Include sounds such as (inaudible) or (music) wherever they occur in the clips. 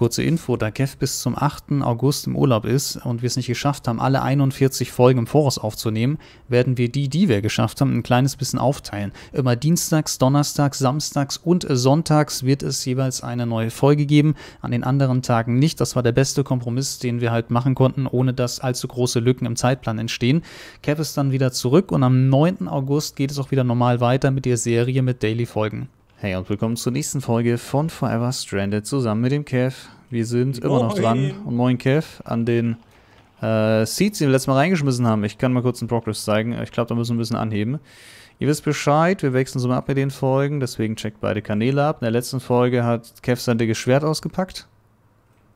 kurze Info, da Kev bis zum 8. August im Urlaub ist und wir es nicht geschafft haben, alle 41 Folgen im Voraus aufzunehmen, werden wir die, die wir geschafft haben, ein kleines bisschen aufteilen. Immer dienstags, donnerstags, samstags und sonntags wird es jeweils eine neue Folge geben, an den anderen Tagen nicht. Das war der beste Kompromiss, den wir halt machen konnten, ohne dass allzu große Lücken im Zeitplan entstehen. Kev ist dann wieder zurück und am 9. August geht es auch wieder normal weiter mit der Serie mit Daily-Folgen. Hey und willkommen zur nächsten Folge von Forever Stranded zusammen mit dem Kev. Wir sind moin. immer noch dran und moin Kev an den äh, Seeds, die wir letztes Mal reingeschmissen haben. Ich kann mal kurz einen Progress zeigen. Ich glaube, da müssen wir ein bisschen anheben. Ihr wisst Bescheid, wir wechseln so mal ab mit den Folgen, deswegen checkt beide Kanäle ab. In der letzten Folge hat Kev sein dickes Schwert ausgepackt.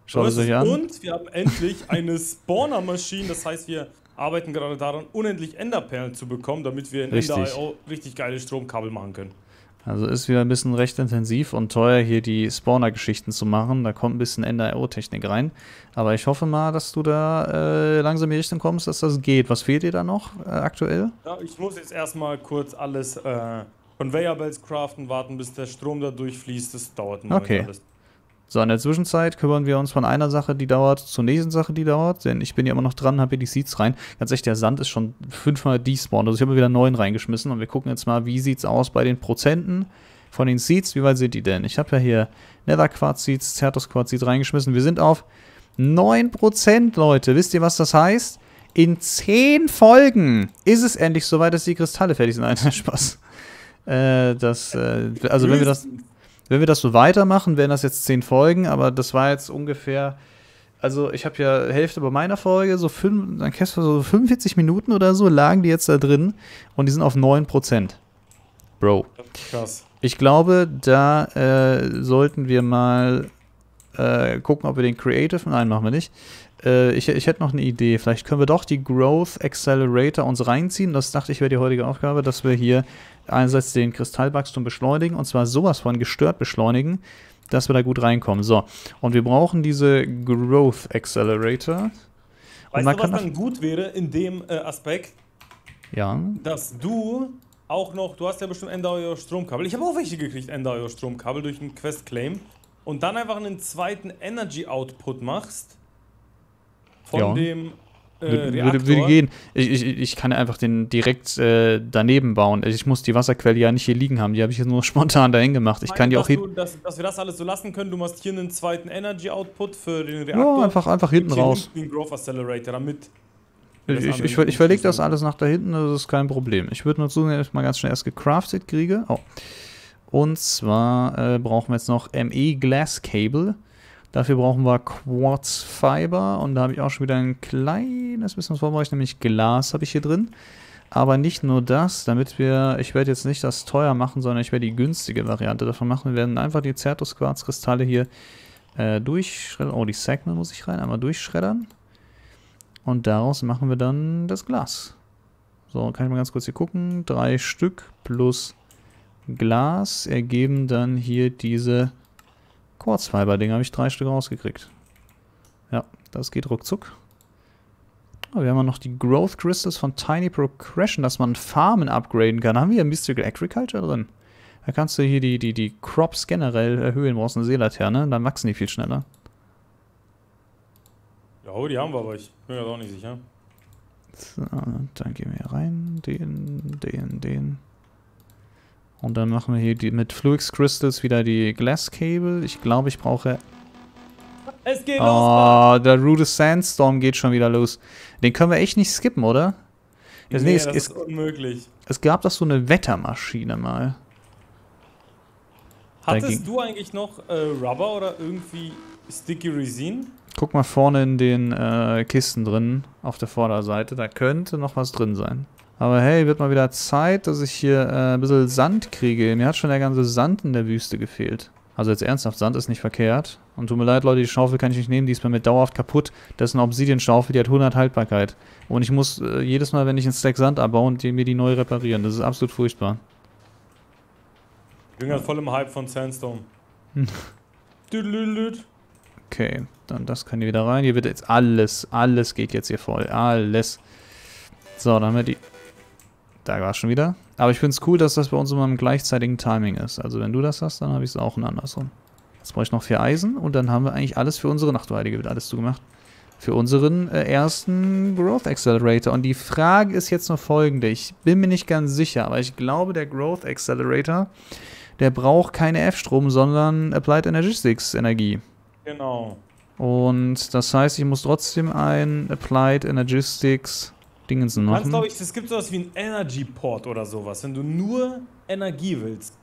Schaut es euch an. Und wir haben endlich eine Spawner-Maschine, das heißt, wir arbeiten gerade daran, unendlich Enderperlen zu bekommen, damit wir in Ender.io richtig geile Stromkabel machen können. Also ist wieder ein bisschen recht intensiv und teuer, hier die Spawner-Geschichten zu machen. Da kommt ein bisschen Ender-IO-Technik rein. Aber ich hoffe mal, dass du da äh, langsam in die Richtung kommst, dass das geht. Was fehlt dir da noch äh, aktuell? Ja, ich muss jetzt erstmal kurz alles äh, Conveyor Belts craften, warten, bis der Strom da durchfließt. Das dauert noch okay. alles. So, in der Zwischenzeit kümmern wir uns von einer Sache, die dauert, zur nächsten Sache, die dauert. Denn ich bin ja immer noch dran, habe hier die Seeds rein. Ganz ehrlich, der Sand ist schon fünfmal despawned. Also ich habe wieder neun reingeschmissen. Und wir gucken jetzt mal, wie sieht es aus bei den Prozenten von den Seeds. Wie weit sind die denn? Ich habe ja hier Nether Quartz Seeds, Certus Quartz Seeds reingeschmissen. Wir sind auf 9%, Leute. Wisst ihr, was das heißt? In 10 Folgen ist es endlich soweit, dass die Kristalle fertig sind. (laughs) Nein, Spaß. Äh, das, äh, also wenn wir das... Wenn wir das so weitermachen, wären das jetzt zehn Folgen, aber das war jetzt ungefähr. Also, ich habe ja Hälfte bei meiner Folge, so, fünf, dann kennst du so 45 Minuten oder so, lagen die jetzt da drin und die sind auf 9%. Bro. Krass. Ich glaube, da äh, sollten wir mal äh, gucken, ob wir den Creative. Nein, machen wir nicht. Äh, ich, ich hätte noch eine Idee. Vielleicht können wir doch die Growth Accelerator uns reinziehen. Das dachte ich wäre die heutige Aufgabe, dass wir hier einerseits den Kristallwachstum beschleunigen und zwar sowas von gestört beschleunigen, dass wir da gut reinkommen. So, und wir brauchen diese Growth Accelerator. Weißt du, was dann gut wäre in dem äh, Aspekt? Ja. Dass du auch noch, du hast ja bestimmt Ender Stromkabel. Ich habe auch welche gekriegt, Ender Stromkabel durch einen Quest Claim. Und dann einfach einen zweiten Energy Output machst von ja. dem äh, würde, würde, gehen. Ich, ich, ich kann einfach den direkt äh, daneben bauen. Ich muss die Wasserquelle ja nicht hier liegen haben. Die habe ich jetzt nur (laughs) spontan dahin gemacht. Ich kann die auch hin. Dass, dass, wir das alles so lassen können. Du machst hier einen zweiten Energy Output für den Reaktor. Ja, einfach, einfach hinten raus. Den Growth Accelerator, damit. Ich, ich, ich, verlege das alles nach da hinten, das ist kein Problem. Ich würde nur zusehen, dass ich mal ganz schnell erst gecraftet kriege. Oh. Und zwar äh, brauchen wir jetzt noch ME Glass Cable. Dafür brauchen wir Quartz Fiber und da habe ich auch schon wieder ein kleines bisschen was vorbereitet, nämlich Glas habe ich hier drin. Aber nicht nur das, damit wir, ich werde jetzt nicht das teuer machen, sondern ich werde die günstige Variante davon machen. Wir werden einfach die Certus Quarzkristalle hier äh, durchschreddern. Oh, die Segment muss ich rein, einmal durchschreddern. Und daraus machen wir dann das Glas. So, kann ich mal ganz kurz hier gucken. Drei Stück plus Glas ergeben dann hier diese Quartzfiber-Ding habe ich drei Stück rausgekriegt. Ja, das geht ruckzuck. Oh, wir haben noch die Growth Crystals von Tiny Progression, dass man Farmen upgraden kann. Haben wir hier Mystical Agriculture drin? Da kannst du hier die, die, die Crops generell erhöhen. Du brauchst eine Seelaterne, dann wachsen die viel schneller. Ja, die haben wir, aber ich bin mir auch nicht sicher. So, dann gehen wir hier rein. Den, den, den. Und dann machen wir hier die, mit Fluix Crystals wieder die Glass Cable. Ich glaube, ich brauche... Es geht oh, los! Oh, der Rude Sandstorm geht schon wieder los. Den können wir echt nicht skippen, oder? Das, nee, nee es, das ist unmöglich. Es gab doch so eine Wettermaschine mal. Hattest du eigentlich noch äh, Rubber oder irgendwie Sticky Resin? Guck mal vorne in den äh, Kisten drin, auf der Vorderseite. Da könnte noch was drin sein. Aber hey, wird mal wieder Zeit, dass ich hier äh, ein bisschen Sand kriege. Mir hat schon der ganze Sand in der Wüste gefehlt. Also jetzt ernsthaft, Sand ist nicht verkehrt. Und tut mir leid, Leute, die Schaufel kann ich nicht nehmen, die ist bei mir dauerhaft kaputt. Das ist eine Obsidian-Schaufel, die hat 100 Haltbarkeit. Und ich muss äh, jedes Mal, wenn ich einen Stack Sand abbaue und die, mir die neu reparieren. Das ist absolut furchtbar. Ich bin gerade voll im Hype von Sandstone. (laughs) okay, dann das kann hier wieder rein. Hier wird jetzt alles, alles geht jetzt hier voll. Alles. So, dann haben wir die da war es schon wieder. Aber ich finde es cool, dass das bei uns immer im gleichzeitigen Timing ist. Also wenn du das hast, dann habe ich es auch ein andersrum. Jetzt brauche ich noch vier Eisen und dann haben wir eigentlich alles für unseren, ach du Heilige, wird alles zugemacht, für unseren äh, ersten Growth Accelerator. Und die Frage ist jetzt noch folgende, ich bin mir nicht ganz sicher, aber ich glaube, der Growth Accelerator, der braucht keine F-Strom, sondern Applied Energistics Energie. Genau. Und das heißt, ich muss trotzdem ein Applied Energistics Dingensen Du kannst, glaube ich, es gibt sowas wie ein Energy Port oder sowas, wenn du nur Energie willst.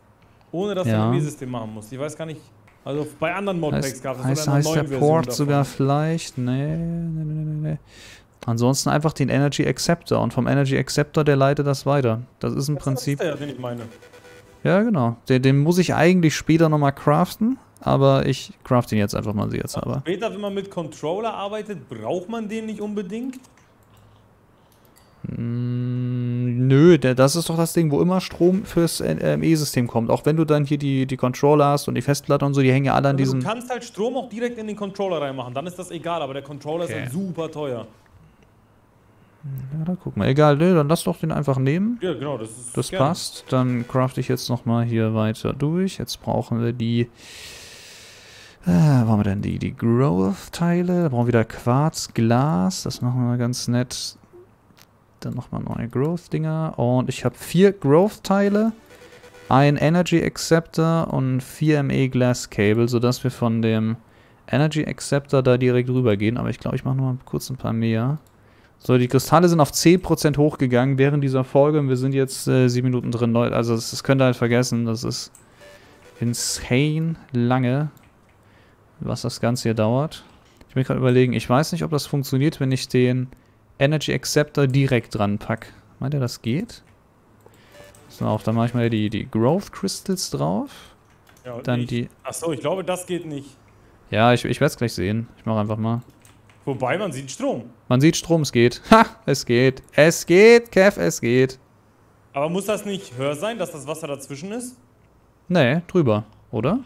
Ohne dass Ja. du ein E-System machen musst. Ich weiß gar nicht. Also bei anderen Modpacks Heißt, gab es heißt, heißt der Version Port davon. sogar vielleicht? Nee, nee, nee, nee, nee. Ansonsten einfach den Energy Acceptor und vom Energy Acceptor, der leitet das weiter. Das ist im Das Prinzip. ist der, den ich meine. Ja, genau. Den, den muss ich eigentlich später nochmal craften, aber ich craft ihn jetzt einfach mal jetzt aber. Später, wenn man mit Controller arbeitet, braucht man den nicht unbedingt. Mm, nö, das ist doch das Ding, wo immer Strom fürs äh, E-System kommt. Auch wenn du dann hier die, die Controller hast und die Festplatte und so, die hängen ja alle an diesem. du kannst halt Strom auch direkt in den Controller reinmachen, dann ist das egal, aber der Controller Okay. ist halt super teuer. Ja, da guck mal. Egal, nö, dann lass doch den einfach nehmen. Ja, genau, das ist. Das gerne. passt. Dann craft ich jetzt nochmal hier weiter durch. Jetzt brauchen wir die. Äh, haben wir denn die? Die Growth-Teile. Da brauchen wir wieder Quarz, Glas. Das machen wir mal ganz nett. Dann nochmal neue Growth-Dinger. Und ich habe vier Growth-Teile, ein Energy Acceptor und vier ME Glass Cable, sodass wir von dem Energy Acceptor da direkt rübergehen. Aber ich glaube, ich mache noch mal kurz ein paar mehr. So, die Kristalle sind auf 10% hochgegangen während dieser Folge und wir sind jetzt äh, 7 Minuten drin. Also das, das könnt ihr halt vergessen. Das ist insane lange, was das Ganze hier dauert. Ich bin gerade überlegen, ich weiß nicht, ob das funktioniert, wenn ich den Energy Acceptor direkt dran pack. Meint ihr, das geht? So, auch da mache ich mal die, die Growth Crystals drauf. Ja, und Dann ich, die. Achso, ich glaube, das geht nicht. Ja, ich, ich werde es gleich sehen. Ich mache einfach mal. Wobei, man sieht Strom. Man sieht Strom, es geht. Ha, es geht. Es geht, Kev, es geht. Aber muss das nicht höher sein, dass das Wasser dazwischen ist? Nee, drüber, oder?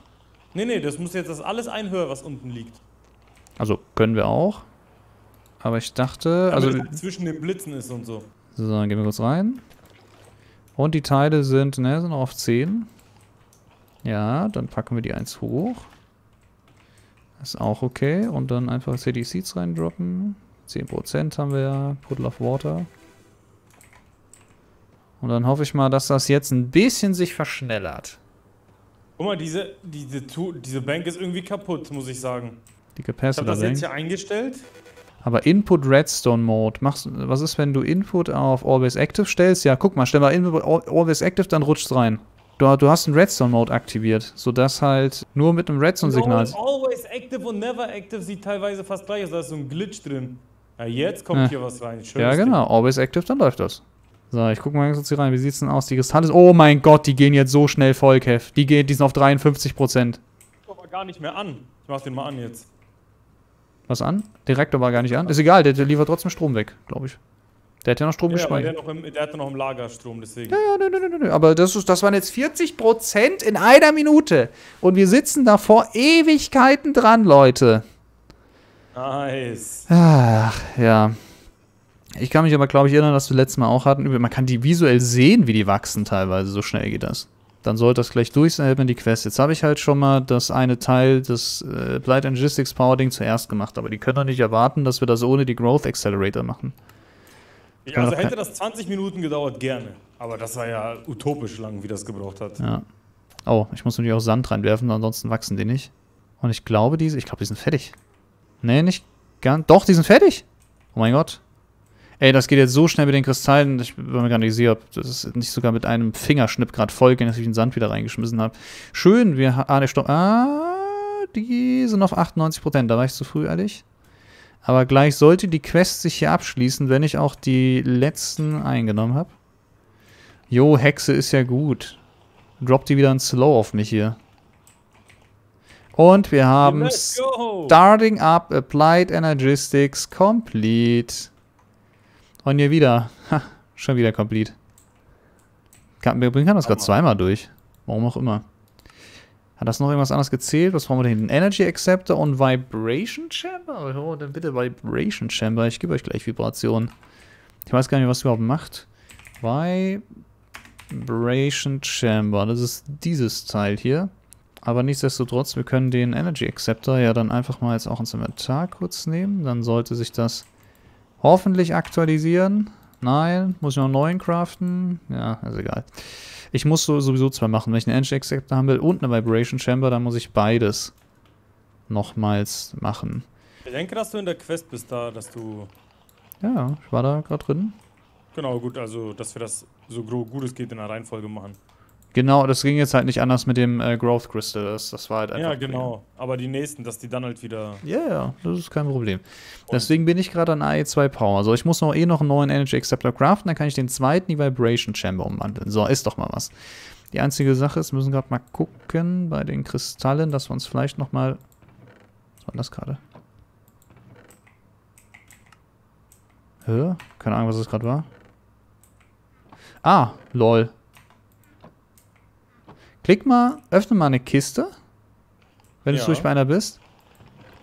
Nee, nee, das muss jetzt das alles einhöher, was unten liegt. Also können wir auch. Aber ich dachte, Damit also es halt zwischen den Blitzen ist und so. so, dann gehen wir kurz rein. Und die Teile sind, ne, sind auf 10. Ja, dann packen wir die 1 hoch. Ist auch okay. Und dann einfach CD Seeds reindroppen. 10% haben wir ja. Puddle of Water. Und dann hoffe ich mal, dass das jetzt ein bisschen sich verschnellert. Guck mal, diese, diese, diese Bank ist irgendwie kaputt, muss ich sagen. Die Ich habe das jetzt hier eingestellt. Aber Input Redstone Mode, machst, was ist, wenn du Input auf Always Active stellst? Ja, guck mal, stell mal Input Al- Always Active, dann rutscht's rein. Du, du hast einen Redstone Mode aktiviert, sodass halt nur mit einem Redstone-Signal. No, always active und never active sieht teilweise fast gleich aus. Da ist so ein Glitch drin. Ja, jetzt kommt Ja. hier was rein. Schönes Ja, Ding. genau, Always Active, dann läuft das. So, ich guck mal ganz kurz hier rein. Wie sieht's denn aus? Die Kristalle. Oh mein Gott, die gehen jetzt so schnell voll, Kev. Die, gehen, die sind auf 53%. Aber gar nicht mehr an. Ich mach den mal an jetzt. Was an? Der Reaktor war gar nicht an. Ist egal, der, der liefert trotzdem Strom weg, glaube ich. Der hat ja noch Strom Ja, aber der, gespeichert. noch im, der hatte noch im Lagerstrom, deswegen. Ja, ja, nö, nö, nö, nö. Aber das, ist, das waren jetzt 40% in einer Minute. Und wir sitzen da vor Ewigkeiten dran, Leute. Nice. Ach, ja. Ich kann mich aber, glaube ich, erinnern, dass wir letztes Mal auch hatten. Man kann die visuell sehen, wie die wachsen teilweise. So schnell geht das. Dann sollte das gleich durch sein, hält man die Quest. Jetzt habe ich halt schon mal das eine Teil des äh, Blight Logistics Power Ding zuerst gemacht. Aber die können doch nicht erwarten, dass wir das ohne die Growth Accelerator machen. Ja, also hätte das 20 Minuten gedauert, gerne. Aber das war ja utopisch lang, wie das gebraucht hat. Ja. Oh, ich muss natürlich auch Sand reinwerfen, ansonsten wachsen die nicht. Und ich glaube, die, ich glaube, die sind fertig. Nee, nicht ganz. Doch, die sind fertig. Oh mein Gott. Ey, das geht jetzt so schnell mit den Kristallen, ich bin mir gar nicht sicher, ob das nicht sogar mit einem Fingerschnipp gerade voll ging, dass ich den Sand wieder reingeschmissen habe. Schön, wir Ah, der Stopp. Ah, die sind auf 98%. Da war ich zu früh, ehrlich. Aber gleich sollte die Quest sich hier abschließen, wenn ich auch die letzten eingenommen habe. Jo, Hexe ist ja gut. Droppt die wieder ein Slow auf mich hier. Und wir haben! Starting up Applied Energistics complete. Und hier wieder. Ha, schon wieder complete. Kann, wir bringen das gerade zweimal durch. Warum auch immer. Hat das noch irgendwas anderes gezählt? Was brauchen wir hinten? Energy Acceptor und Vibration Chamber? Oh, dann bitte Vibration Chamber. Ich gebe euch gleich Vibration. Ich weiß gar nicht, was überhaupt macht. Vibration Chamber. Das ist dieses Teil hier. Aber nichtsdestotrotz, wir können den Energy Acceptor ja dann einfach mal jetzt auch ins Inventar kurz nehmen. Dann sollte sich das hoffentlich aktualisieren. Nein, muss ich noch einen neuen craften? Ja, ist egal. Ich muss so, sowieso zwei machen. Wenn ich einen Energy Acceptor haben will und eine Vibration Chamber, dann muss ich beides nochmals machen. Ich denke, dass du in der Quest bist da, dass du... Ja, ich war da gerade drin. Genau, gut, also dass wir das so gut es geht in der Reihenfolge machen. Genau, das ging jetzt halt nicht anders mit dem äh, Growth Crystal. Das, das war halt einfach. Ja, genau. Aber die nächsten, dass die dann halt wieder. Ja, yeah, ja, das ist kein Problem. Und Deswegen bin ich gerade an AE2 Power. So, ich muss noch eh noch einen neuen Energy Acceptor craften, dann kann ich den zweiten die Vibration Chamber umwandeln. So, ist doch mal was. Die einzige Sache ist, wir müssen gerade mal gucken bei den Kristallen, dass wir uns vielleicht noch mal. Was war das gerade? Hä? Keine Ahnung, was das gerade war. Ah, lol. Klick mal, öffne mal eine Kiste, wenn ja. du durch bei einer bist.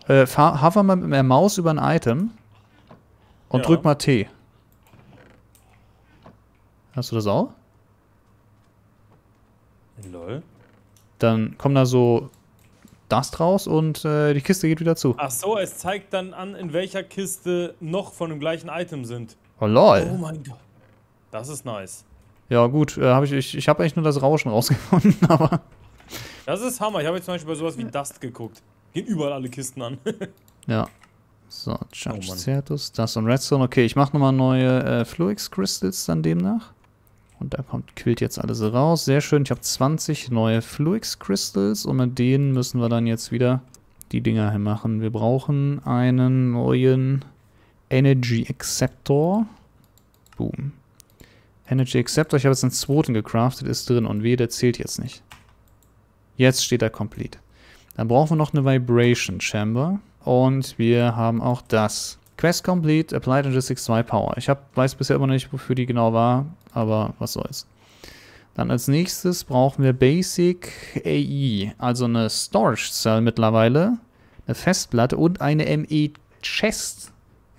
Äh, hover mal mit der Maus über ein Item und ja. drück mal T. Hast du das auch? Lol. Dann kommt da so Dust raus und äh, die Kiste geht wieder zu. Ach so, es zeigt dann an, in welcher Kiste noch von dem gleichen Item sind. Oh lol. Oh mein Gott. Das ist nice. Ja, gut, äh, hab ich, ich, ich habe eigentlich nur das Rauschen (laughs) rausgefunden, aber. Das ist Hammer. Ich habe jetzt zum Beispiel bei sowas wie Dust geguckt. Gehen überall alle Kisten an. (laughs) ja. So, Charge oh Certus, das und Redstone. Okay, ich mache nochmal neue äh, Fluix Crystals dann demnach. Und da kommt, quillt jetzt alles raus. Sehr schön. Ich habe 20 neue Fluix Crystals und mit denen müssen wir dann jetzt wieder die Dinger hier machen. Wir brauchen einen neuen Energy Acceptor. Boom. Energy Acceptor, ich habe jetzt einen zweiten gecraftet, ist drin und weh, der zählt jetzt nicht. Jetzt steht er complete. Dann brauchen wir noch eine Vibration Chamber und wir haben auch das. Quest complete, Applied Logistics 2 Power. Ich hab, weiß bisher immer noch nicht, wofür die genau war, aber was soll's. Dann als nächstes brauchen wir Basic AE, also eine Storage Cell mittlerweile, eine Festplatte und eine ME Chest.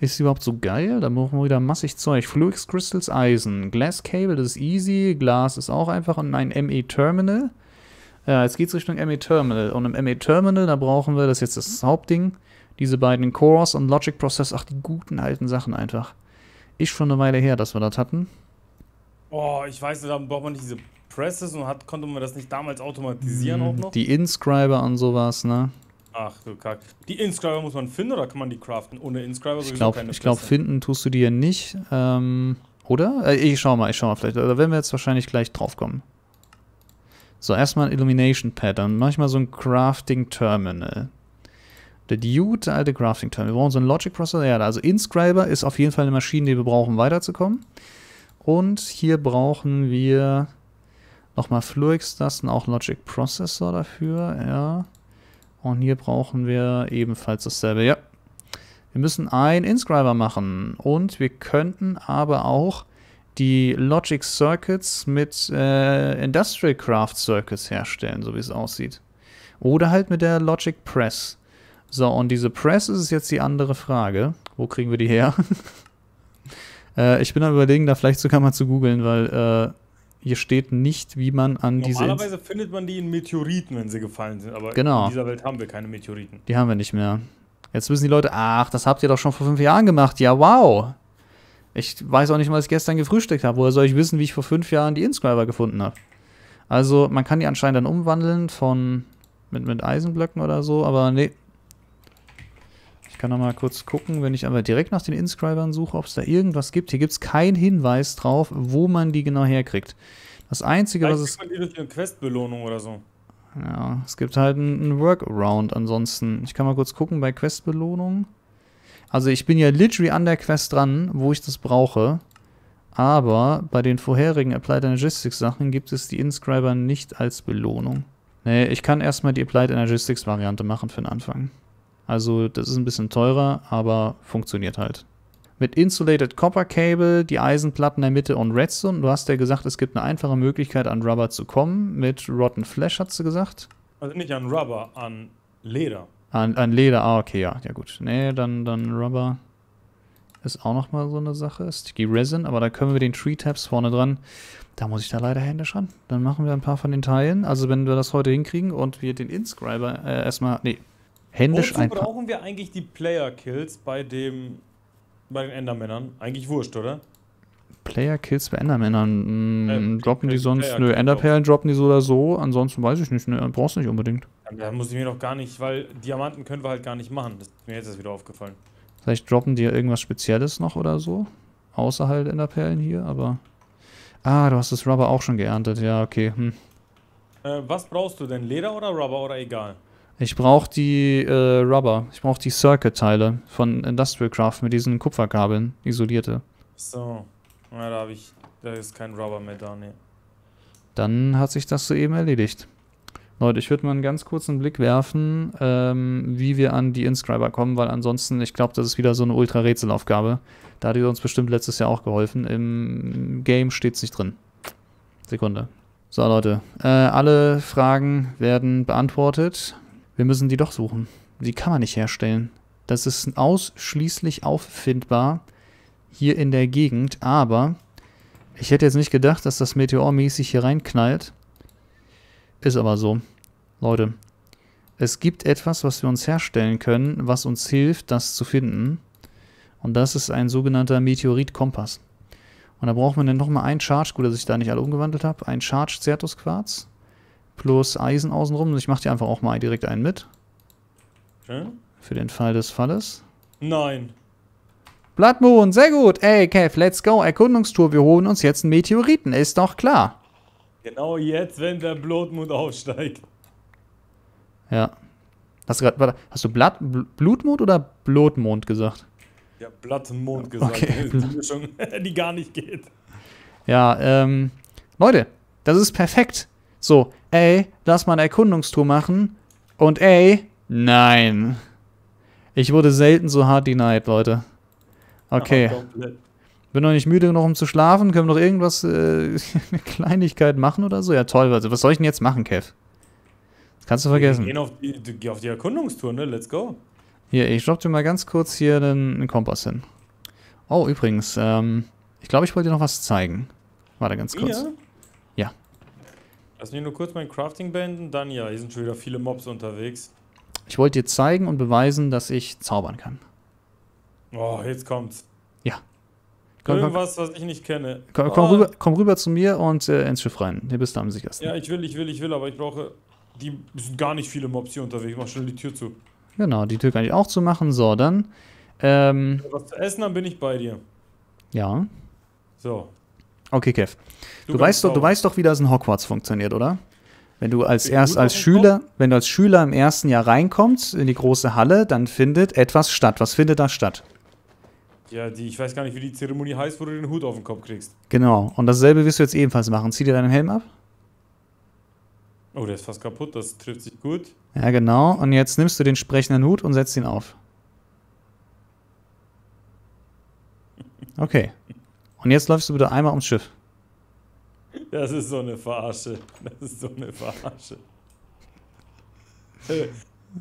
Ist überhaupt so geil? Da brauchen wir wieder massig Zeug. Fluix Crystals Eisen. Glass Cable, das ist easy. Glas ist auch einfach. Und ein ME Terminal. Ja, jetzt geht's Richtung ME Terminal. Und im ME Terminal, da brauchen wir, das ist jetzt das Hauptding, diese beiden Cores und Logic Process. Ach, die guten alten Sachen einfach. Ist schon eine Weile her, dass wir das hatten. Oh, ich weiß, da braucht man nicht diese Presses und hat, konnte man das nicht damals automatisieren hm, auch noch? Die Inscriber und sowas, ne? Ach du Kack. Die Inscriber muss man finden oder kann man die craften? Ohne Inscriber ich glaube, Ich glaube, finden tust du die ja nicht. Ähm, oder? Äh, ich schau mal, ich schau mal vielleicht. Da werden wir jetzt wahrscheinlich gleich drauf kommen. So, erstmal ein Illumination Pattern. Manchmal so ein Crafting Terminal. Der Dude, der alte Crafting Terminal. Wir brauchen so einen Logic Processor. Ja, also Inscriber ist auf jeden Fall eine Maschine, die wir brauchen, weiterzukommen. Und hier brauchen wir nochmal Fluix, das ist auch Logic Processor dafür. Ja. Und hier brauchen wir ebenfalls dasselbe. Ja. Wir müssen ein Inscriber machen. Und wir könnten aber auch die Logic Circuits mit äh, Industrial Craft Circuits herstellen, so wie es aussieht. Oder halt mit der Logic Press. So, und diese Press ist jetzt die andere Frage. Wo kriegen wir die her? (laughs) äh, ich bin am überlegen, da vielleicht sogar mal zu googeln, weil äh, hier steht nicht, wie man an diese. Normalerweise findet man die in Meteoriten, wenn sie gefallen sind, aber genau. in dieser Welt haben wir keine Meteoriten. Die haben wir nicht mehr. Jetzt wissen die Leute, ach, das habt ihr doch schon vor fünf Jahren gemacht. Ja, wow. Ich weiß auch nicht mal, was ich gestern gefrühstückt habe. Woher soll ich wissen, wie ich vor fünf Jahren die Inscriber gefunden habe? Also, man kann die anscheinend dann umwandeln von mit, mit Eisenblöcken oder so, aber nee, kann noch mal kurz gucken, wenn ich aber direkt nach den Inscribern suche, ob es da irgendwas gibt. Hier gibt es keinen Hinweis drauf, wo man die genau herkriegt. Das Einzige, Vielleicht was es... man die durch eine Questbelohnung oder so. Ja, es gibt halt einen Workaround ansonsten. Ich kann mal kurz gucken bei Questbelohnung. Also ich bin ja literally an der Quest dran, wo ich das brauche. Aber bei den vorherigen Applied Energistics Sachen gibt es die Inscriber nicht als Belohnung. Nee, ich kann erstmal die Applied Energistics Variante machen für den Anfang. Also das ist ein bisschen teurer, aber funktioniert halt. Mit Insulated Copper Cable, die Eisenplatten in der Mitte und Redstone. Du hast ja gesagt, es gibt eine einfache Möglichkeit, an Rubber zu kommen. Mit Rotten Flash, hast du gesagt? Also nicht an Rubber, an Leder. An, an Leder, ah, okay, ja, ja gut. Nee, dann, dann Rubber. ist auch nochmal so eine Sache. Sticky Resin, aber da können wir den Tree Tabs vorne dran. Da muss ich da leider händisch ran. Dann machen wir ein paar von den Teilen. Also wenn wir das heute hinkriegen und wir den Inscriber äh, erstmal, nee, händisch Wozu einpacken. brauchen wir eigentlich die Player-Kills bei dem bei den Endermännern? Eigentlich wurscht, oder? Player Kills bei Endermännern. Mm, Ähm, droppen die sonst? Nö, auch. Enderperlen droppen die so oder so. Ansonsten weiß ich nicht. Ne, brauchst du nicht unbedingt. Da muss ich mir doch gar nicht, weil Diamanten können wir halt gar nicht machen. Das ist mir jetzt erst wieder aufgefallen. Vielleicht droppen die irgendwas Spezielles noch oder so. Außer halt Enderperlen hier, aber. Ah, du hast das Rubber auch schon geerntet. Ja, okay. Hm. Äh, was brauchst du denn? Leder oder Rubber oder egal? Ich brauche die äh, Rubber. Ich brauche die Circuit-Teile von Industrial Craft mit diesen Kupferkabeln, isolierte. So. Na, da habe ich. Da ist kein Rubber mehr da, ne. Dann hat sich das soeben erledigt. Leute, ich würde mal einen ganz kurzen Blick werfen, ähm, wie wir an die Inscriber kommen, weil ansonsten, ich glaube, das ist wieder so eine Ultra-Rätselaufgabe. Da hat die uns bestimmt letztes Jahr auch geholfen. Im Game steht es nicht drin. Sekunde. So, Leute, äh, alle Fragen werden beantwortet. Wir müssen die doch suchen. Die kann man nicht herstellen. Das ist ausschließlich auffindbar hier in der Gegend, aber ich hätte jetzt nicht gedacht, dass das meteormäßig hier reinknallt. Ist aber so. Leute, es gibt etwas, was wir uns herstellen können, was uns hilft, das zu finden. Und das ist ein sogenannter Meteorit-Kompass. Und da braucht man dann nochmal ein Charge, gut, dass ich da nicht alle umgewandelt habe, ein Charge Certus Quarz plus Eisen außenrum. Ich mache dir einfach auch mal direkt einen mit, Schön? für den Fall des Falles. Nein. Blood Moon, sehr gut. Ey, Kev, let's go. Erkundungstour. Wir holen uns jetzt einen Meteoriten. Ist doch klar. Genau jetzt, wenn der Blutmund aufsteigt. Ja. Hast du, warte, hast du Blatt, Bl- Blutmond oder Blutmond gesagt? Ja, Blatt und Mond gesagt. Okay. (laughs) Die Mischung, (laughs) die gar nicht geht. Ja, ähm, Leute, das ist perfekt. So, ey, lass mal eine Erkundungstour machen. Und ey, nein. Ich wurde selten so hart denied, Leute. Okay. Bin noch nicht müde genug, um zu schlafen. Können wir noch irgendwas, äh, (laughs) eine Kleinigkeit machen oder so? Ja, toll. Also, was soll ich denn jetzt machen, Kev? Das kannst du Wir vergessen. gehen auf geh auf die Erkundungstour, ne? Let's go. Hier, ich droppe dir mal ganz kurz hier den, den Kompass hin. Oh, übrigens, ähm, ich glaube, ich wollte dir noch was zeigen. Warte ganz kurz. Hier? Ja. Lass mich nur kurz mein Crafting beenden. Dann ja, hier sind schon wieder viele Mobs unterwegs. Ich wollte dir zeigen und beweisen, dass ich zaubern kann. Oh, jetzt kommt's. Komm, komm, Irgendwas, was ich nicht kenne. komm, komm, Oh, rüber, komm rüber zu mir und äh, ins Schiff rein. Hier bist du am sichersten. Ja, ich will, ich will, ich will, aber ich brauche. Die es sind gar nicht viele Mobs hier unterwegs. Mach schnell die Tür zu. Genau, die Tür kann ich auch zumachen. So, dann. Ähm, Was zu essen, dann bin ich bei dir. ja. So. Okay, Kev. Du, kannst weißt doch, du weißt doch, wie das in Hogwarts funktioniert, oder? Wenn du als erst als Schüler, wenn du als Schüler im ersten Jahr reinkommst in die große Halle, dann findet etwas statt. Was findet da statt? Ja, die, ich weiß gar nicht, wie die Zeremonie heißt, wo du den Hut auf den Kopf kriegst. Genau. Und dasselbe wirst du jetzt ebenfalls machen. Zieh dir deinen Helm ab. Oh, der ist fast kaputt, das trifft sich gut. Ja, genau. Und jetzt nimmst du den sprechenden Hut und setzt ihn auf. Okay. (laughs) Und jetzt läufst du bitte einmal ums Schiff. Das ist so eine Verarsche. Das ist so eine Verarsche.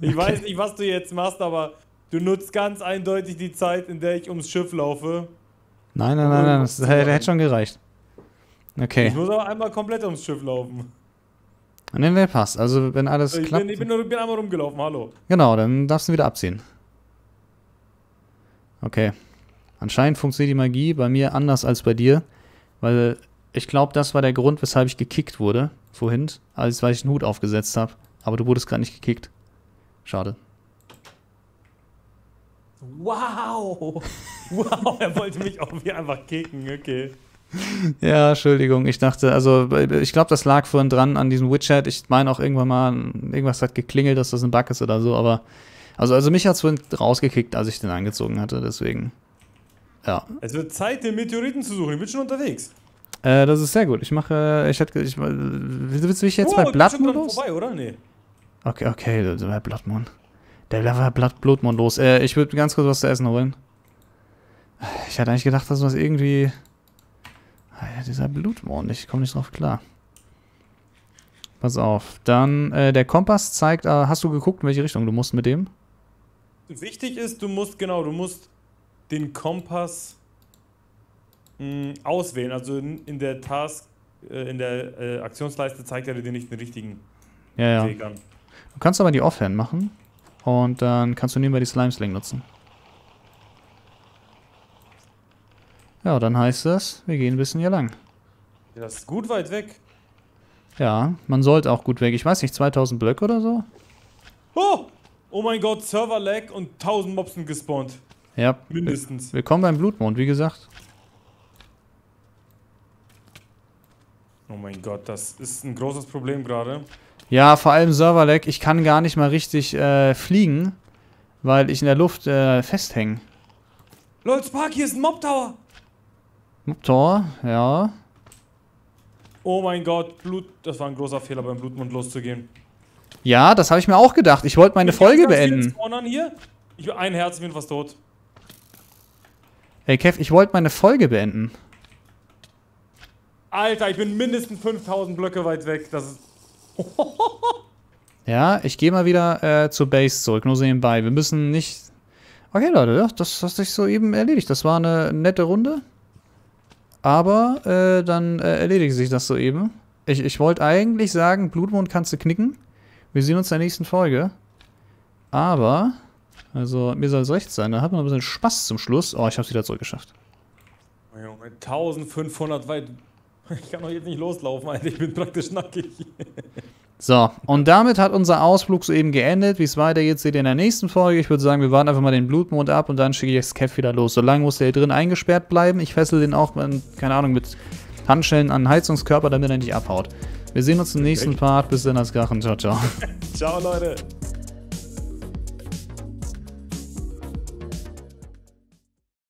Ich weiß nicht, was du jetzt machst, aber du nutzt ganz eindeutig die Zeit, in der ich ums Schiff laufe. Nein, nein, nein, nein. Das hätte, schon gereicht. Ich Okay. muss aber einmal komplett ums Schiff laufen. Dann wäre passt. Also, wenn alles Ich klappt. bin, ich bin, nur, ich bin einmal rumgelaufen, hallo. Genau, dann darfst du wieder abziehen. Okay. Anscheinend funktioniert die Magie bei mir anders als bei dir, weil ich glaube, das war der Grund, weshalb ich gekickt wurde vorhin, als weil ich einen Hut aufgesetzt habe. Aber du wurdest gerade nicht gekickt. Schade. Wow! (laughs) Wow, er wollte mich auch hier einfach kicken, okay. Ja, Entschuldigung, ich dachte, also ich glaube, das lag vorhin dran an diesem Widget. Ich meine auch irgendwann mal, irgendwas hat geklingelt, dass das ein Bug ist oder so, aber also, also mich hat es vorhin rausgekickt, als ich den angezogen hatte, deswegen. Ja, Es wird Zeit, den Meteoriten zu suchen. Ich bin schon unterwegs. Äh, das ist sehr gut. Ich mache, ich hätte, ich, willst du mich jetzt oh, bei Bloodmoon dran los? vorbei, oder? Nee. Okay, okay, das war Bloodmoon. Der war Blood, Bloodmoon los. Äh, ich würde ganz kurz was zu essen holen. Ich hatte eigentlich gedacht, dass was irgendwie... Ah ja, dieser Blutmond, ich komme nicht drauf klar. Pass auf. Dann, äh, der Kompass zeigt, äh, hast du geguckt, in welche Richtung du musst mit dem? Wichtig ist, du musst, genau, du musst den Kompass mh, auswählen. Also in, in der Task, äh, in der äh, Aktionsleiste zeigt er dir nicht den richtigen Ja, ja. Weg an. Du kannst aber die Offhand machen. Und dann kannst du nebenbei die Slimesling nutzen. Ja, dann heißt das, wir gehen ein bisschen hier lang. Ja, das ist gut weit weg. Ja, man sollte auch gut weg. Ich weiß nicht, 2000 Blöcke oder so? Oh! Oh mein Gott, Server-Lag und 1000 Mobs sind gespawnt. Ja. Mindestens. Willkommen beim Blutmond, wie gesagt. Oh mein Gott, das ist ein großes Problem gerade. Ja, vor allem Server-Lag. Ich kann gar nicht mal richtig äh, fliegen, weil ich in der Luft äh, festhänge. Lol, Spark, hier ist ein Mob-Tower! Tor, ja. Oh mein Gott, Blut. Das war ein großer Fehler, beim Blutmond loszugehen. Ja, das habe ich mir auch gedacht. Ich wollte meine Ganz, Folge beenden. Hier. Ich bin ein Herz, ich bin fast tot. Ey, Kev, ich wollte meine Folge beenden. Alter, ich bin mindestens 5000 Blöcke weit weg. Das ist. Ja, ich gehe mal wieder äh, zur Base zurück, nur so nebenbei. Wir müssen nicht. Okay, Leute, ja, das hat sich so eben erledigt. Das war eine nette Runde. Aber äh, dann äh, erledigt sich das so eben. Ich, ich wollte eigentlich sagen, Blutmond kannst du knicken. Wir sehen uns in der nächsten Folge. Aber, also mir soll es recht sein, da hat man ein bisschen Spaß zum Schluss. Oh, ich hab's wieder zurückgeschafft. Oh Junge, 1500 weit. Ich kann doch jetzt nicht loslaufen, Alter. Ich bin praktisch nackig. So, und damit hat unser Ausflug soeben geendet. Wie es weitergeht, seht ihr in der nächsten Folge. Ich würde sagen, wir warten einfach mal den Blutmond ab und dann schicke ich das Kev wieder los. Solange muss der hier drin eingesperrt bleiben. Ich fessel den auch, mit, keine Ahnung, mit Handschellen an den Heizungskörper, damit er nicht abhaut. Wir sehen uns im nächsten Part. Bis dann, das Gachen. Ciao, ciao. (laughs) Ciao, Leute.